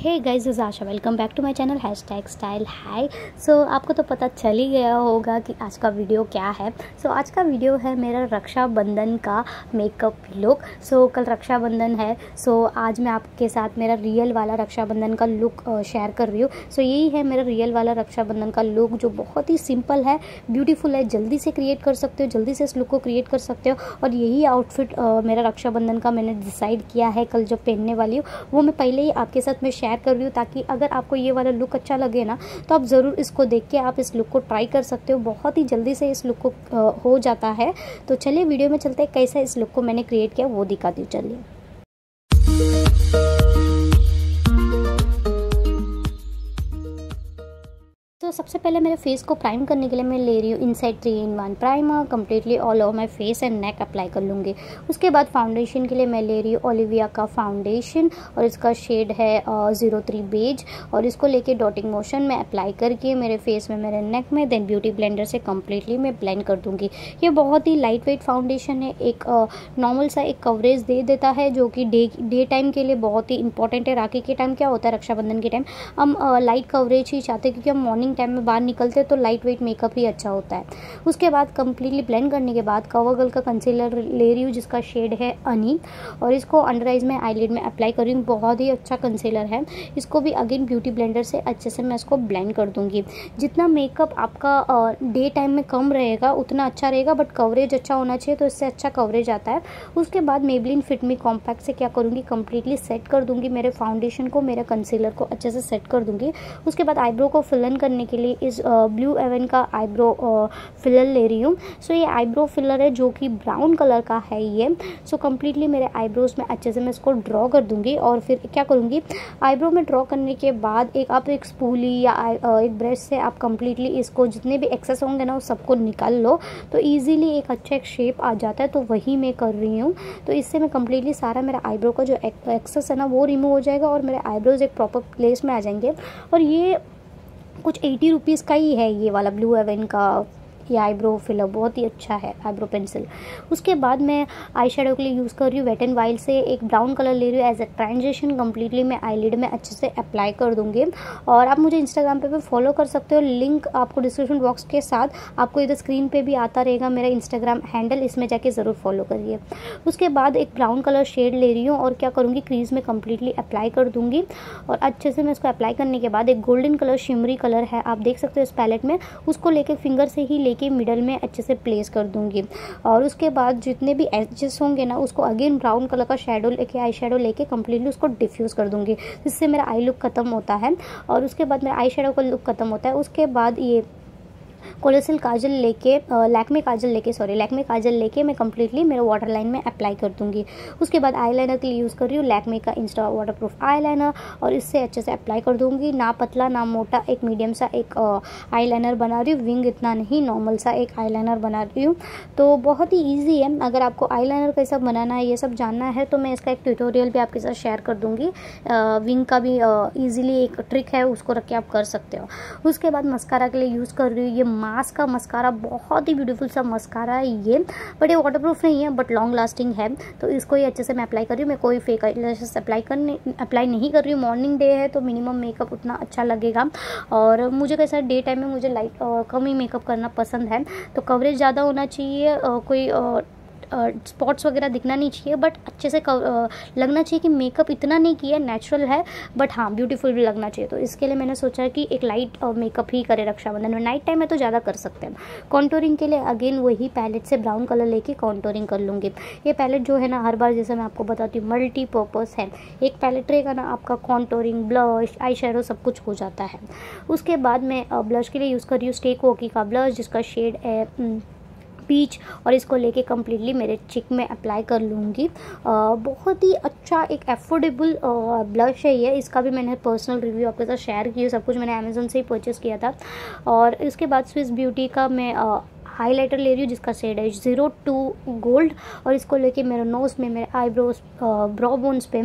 Hey guys is Asha welcome back to my channel hashtag style hi so आपको तो पता चल ही गया होगा कि आज का वीडियो क्या है। सो so, आज का वीडियो है मेरा रक्षाबंधन का मेकअप लुक सो so, कल रक्षाबंधन है। सो so, आज मैं आपके साथ मेरा रियल वाला रक्षाबंधन का लुक शेयर कर रही हूँ। सो so, यही है मेरा रियल वाला रक्षाबंधन का लुक जो बहुत ही सिंपल है ब्यूटीफुल है। जल्दी से क्रिएट कर सकते हो जल्दी से इस लुक को क्रिएट कर सकते हो। और यही आउटफिट मेरा रक्षाबंधन का मैंने डिसाइड किया है कल जो पहनने वाली हूँ वो मैं पहले ही आपके साथ मैं शेयर शेयर कर रही हूँ ताकि अगर आपको ये वाला लुक अच्छा लगे ना तो आप ज़रूर इसको देख के आप इस लुक को ट्राई कर सकते हो। बहुत ही जल्दी से इस लुक को हो जाता है। तो चलिए वीडियो में चलते हैं, कैसा इस लुक को मैंने क्रिएट किया वो दिखाती हूँ चलिए। तो सबसे पहले मेरे फेस को प्राइम करने के लिए मैं ले रही हूँ inside three in one primer completely all over my face and neck apply कर लूँगी। उसके बाद फाउंडेशन के लिए मैं ले रही हूँ ओलिविया का फाउंडेशन और इसका शेड है ज़ीरो थ्री बेज और इसको लेके डॉटिंग मोशन में अप्लाई करके मेरे फेस में, मेरे नेक में देन ब्यूटी ब्लेंडर से कम्प्लीटली मैं ब्लेंड कर दूँगी। ये बहुत ही लाइट वेट फाउंडेशन है, एक नॉर्मल सा एक कवरेज दे देता है जो कि डे डे टाइम के लिए बहुत ही इंपॉर्टेंट है। राखी के टाइम क्या होता है, रक्षाबंधन के टाइम हम लाइट कवरेज ही चाहते हैं क्योंकि हम मॉर्निंग टाइम में बाहर निकलते हैं तो लाइट वेट मेकअप ही अच्छा होता है। उसके बाद कम्प्लीटली ब्लेंड करने के बाद कवर गर्ल का कंसीलर ले रही हूँ, जिसका शेड है अनी और इसको अंडर आइज़ में आईलिड में अप्लाई कर रही हूँ, बहुत ही अच्छा कंसीलर है। इसको भी अगेन ब्यूटी ब्लेंडर से अच्छे से मैं इसको ब्लेंड कर दूँगी। जितना मेकअप आपका डे टाइम में कम रहेगा, उतना अच्छा रहेगा बट कवरेज अच्छा होना चाहिए तो इससे अच्छा कवरेज आता है। उसके बाद मेबलिन फिटमी कॉम्पैक्ट से क्या करूँगी कम्प्लीटली सेट कर दूँगी, मेरे फाउंडेशन को, मेरे कंसीलर को अच्छे से सेट कर दूँगी। उसके बाद आईब्रो को फिलन करने के लिए इस ब्लू एवन का आईब्रो फिलर ले रही हूँ। सो ये आईब्रो फिलर है जो कि ब्राउन कलर का है ये। सो कम्प्लीटली मेरे आईब्रोज में अच्छे से मैं इसको ड्रॉ कर दूँगी और फिर क्या करूँगी? आईब्रो में ड्रॉ करने के बाद एक, आप एक स्पूली या एक ब्रश से आप कम्प्लीटली इसको जितने भी एक्सेस होंगे ना, उस सबको निकाल लो। तो ईजिली एक अच्छा एक शेप आ जाता है तो वही मैं कर रही हूँ। तो इससे मैं कम्प्लीटली सारा मेरा आईब्रो का जो एक्सेस है ना, वो रिमूव हो जाएगा और मेरे आईब्रोज एक प्रॉपर प्लेस में आ जाएँगे। और ये कुछ एटी रुपीज़ का ही है ये वाला ब्लू एवन का। ये आईब्रो फिलर बहुत ही अच्छा है आईब्रो पेंसिल उसके बाद मैं आई शेडो के लिए यूज़ कर रही हूँ वेट एंड वाइल से एक ब्राउन कलर ले रही हूँ. एज ए ट्रांजेक्शन कम्प्लीटली मैं आई लिड में अच्छे से अप्लाई कर दूँगी. और आप मुझे इंस्टाग्राम पर भी फॉलो कर सकते हो. लिंक आपको डिस्क्रिप्शन बॉक्स के साथ आपको इधर स्क्रीन पर भी आता रहेगा मेरा इंस्टाग्राम हैंडल इसमें जाके ज़रूर फॉलो करिए. उसके बाद एक ब्राउन कलर शेड ले रही हूँ और क्या करूँगी? क्रीज में कम्प्लीटली अप्लाई कर दूँगी. और अच्छे से मैं इसको अप्लाई करने के बाद एक गोल्डन कलर शिमरी कलर है. आप देख सकते हो इस पैलेट में. उसको लेके फिंगर से ही लेके के मिडल में अच्छे से प्लेस कर दूँगी। और उसके बाद जितने भी एजेस होंगे ना, उसको अगेन ब्राउन कलर का शेडो लेके आई शेडो लेके कम्प्लीटली उसको डिफ्यूज़ कर दूँगी। जिससे मेरा आई लुक ख़त्म होता है। और उसके बाद मेरा आई शेडो का लुक ख़त्म होता है। उसके बाद ये कोलेसिल काजल लेके लैकमे काजल लेके सॉरी लैकमे काजल लेके मैं कम्प्लीटली मेरे वाटर लाइन में अप्लाई कर दूँगी। उसके बाद आई के लिए यूज़ कर रही हूँ, लैकमे का इंस्टा वाटर प्रूफ आई और इससे अच्छे से अप्लाई कर दूँगी। ना पतला, ना मोटा, एक मीडियम सा एक आई बना रही हूँ विंग इतना नहीं नॉर्मल सा एक आई बना रही हूँ। तो बहुत ही ईजी है। अगर आपको आई लाइनर कैसा बनाना है, ये सब जानना है तो मैं इसका एक ट्यूटोरियल भी आपके साथ शेयर कर दूँगी। विंग का भी ईजिली एक ट्रिक है, उसको रख के आप कर सकते हो। उसके बाद मस्कारा के लिए यूज़ कर रही हूँ, ये मास्क का मस्कारा बहुत ही ब्यूटीफुल सा मस्कारा है ये। बट ये वाटरप्रूफ नहीं है बट लॉन्ग लास्टिंग है। तो इसको ही अच्छे से मैं अप्लाई कर रही हूँ। मैं कोई फेक अप्लाई करने अप्लाई नहीं कर रही हूँ। मॉर्निंग डे है तो मिनिमम मेकअप उतना अच्छा लगेगा। और मुझे कैसा डे टाइम में मुझे लाइट कम ही मेकअप करना पसंद है। तो कवरेज ज़्यादा होना चाहिए कोई स्पॉट्स वगैरह दिखना नहीं चाहिए बट अच्छे से लगना चाहिए कि मेकअप इतना नहीं किया नेचुरल है बट हाँ ब्यूटीफुल भी लगना चाहिए। तो इसके लिए मैंने सोचा कि एक लाइट मेकअप ही करे रक्षाबंधन में। नाइट टाइम में तो ज़्यादा कर सकते हैं। कॉन्टोरिंग के लिए अगेन वही पैलेट से ब्राउन कलर लेके कॉन्टोरिंग कर लूँगी। ये पैलेट जो है ना, हर बार जैसे मैं आपको बताती हूँ मल्टीपर्पज़ है। एक पैलेट रहेगा ना, आपका कॉन्टोरिंग ब्लश आई सब कुछ हो जाता है। उसके बाद मैं ब्लश के लिए यूज़ कर रही हूँ स्टेक वोकी का ब्लश जिसका शेड है पीच और इसको लेके कम्प्लीटली मेरे चिक में अप्लाई कर लूँगी। बहुत ही अच्छा एक एफोर्डेबल ब्लश है ये। इसका भी मैंने पर्सनल रिव्यू आपके साथ शेयर किया, सब कुछ मैंने अमेज़ोन से ही परचेज़ किया था। और इसके बाद स्विस ब्यूटी का मैं हाईलाइटर ले रही हूँ, जिसका शेड है ज़ीरो टू गोल्ड और इसको लेके मेरे नोज़ में, मेरे आईब्रोज ब्रो बोन्स पे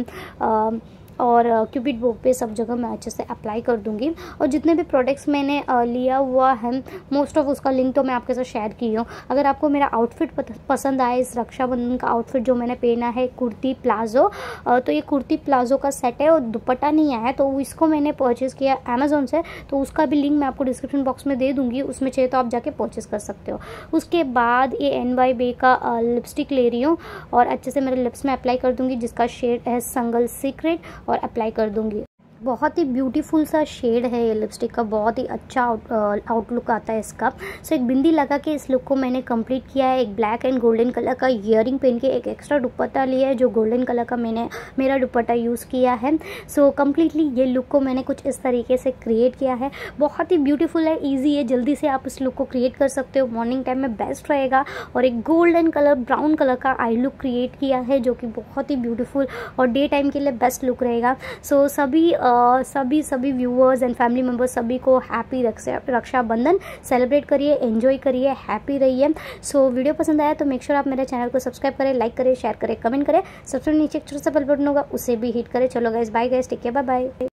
और क्यूबिट बो पे सब जगह मैं अच्छे से अप्लाई कर दूँगी। और जितने भी प्रोडक्ट्स मैंने लिया हुआ है मोस्ट ऑफ़ उसका लिंक तो मैं आपके साथ शेयर की हूँ। अगर आपको मेरा आउटफिट पसंद आए, इस रक्षाबंधन का आउटफिट जो मैंने पहना है, कुर्ती प्लाजो तो ये कुर्ती प्लाजो का सेट है और दुपट्टा नहीं आया तो इसको मैंने परचेज़ किया अमेज़ोन से तो उसका भी लिंक मैं आपको डिस्क्रिप्शन बॉक्स में दे दूँगी, उसमें चाहिए तो आप जाके परचेज़ कर सकते हो। उसके बाद ये एन वाई बे का लिपस्टिक ले रही हूँ और अच्छे से मेरे लिप्स में अप्लाई कर दूँगी, जिसका शेड है संगल सीक्रेट और अप्लाई कर दूँगी। बहुत ही ब्यूटीफुल सा शेड है ये लिपस्टिक का बहुत ही अच्छा आउटलुक आता है इसका। सो एक बिंदी लगा के इस लुक को मैंने कंप्लीट किया है। एक ब्लैक एंड गोल्डन कलर का ईयरिंग पहन के एक एक्स्ट्रा दुपट्टा लिया है जो गोल्डन कलर का मैंने मेरा दुपट्टा यूज़ किया है। सो so, कम्प्लीटली ये लुक को मैंने कुछ इस तरीके से क्रिएट किया है। बहुत ही ब्यूटीफुल है ईजी है जल्दी से आप इस लुक को क्रिएट कर सकते हो। मॉर्निंग टाइम में बेस्ट रहेगा। और एक गोल्डन कलर ब्राउन कलर का आई लुक क्रिएट किया है जो कि बहुत ही ब्यूटीफुल और डे टाइम के लिए बेस्ट लुक रहेगा। सो so, सभी सभी सभी व्यूअर्स एंड फैमिली मेंबर्स सभी को हैप्पी रक्षाबंधन सेलिब्रेट करिए एंजॉय करिए हैप्पी रहिए। सो वीडियो पसंद आया तो मेक श्योर आप मेरे चैनल को सब्सक्राइब करें लाइक करें शेयर करें कमेंट करें। सबसे नीचे एक छोटा सा बल बटन होगा, उसे भी हिट करें। चलो guys bye guys take care bye bye